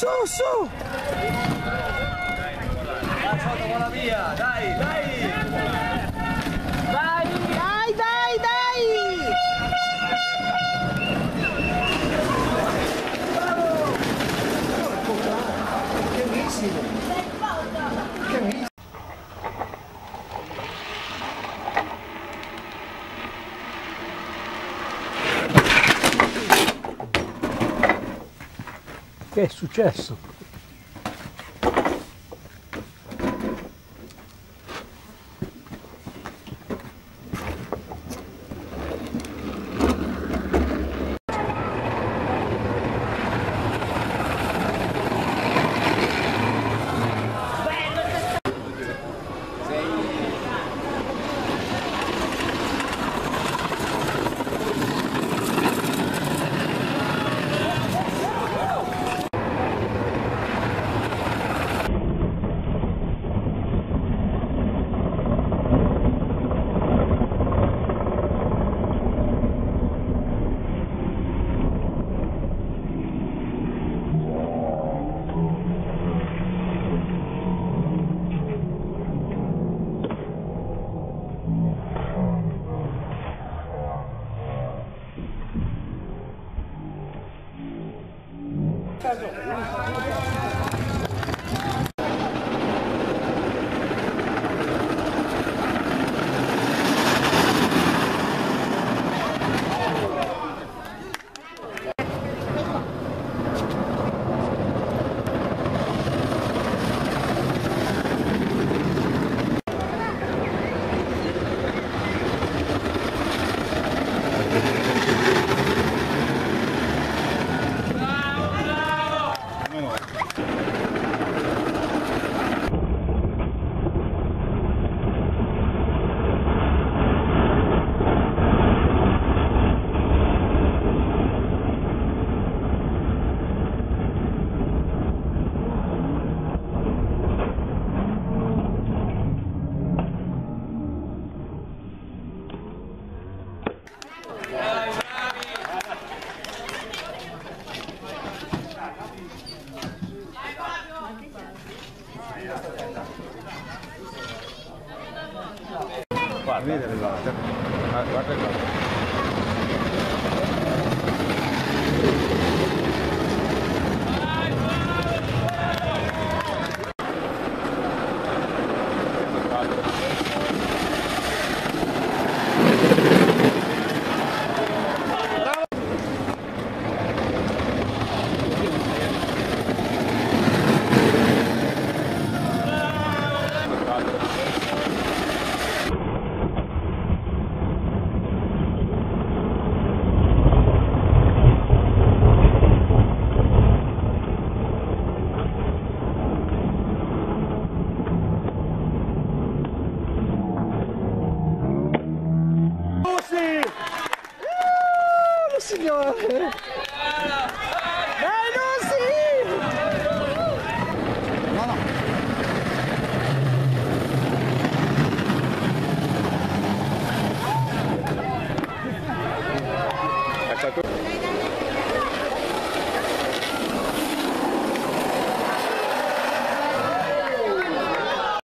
su, su! Dai, via, dai, dai! Che è successo? Water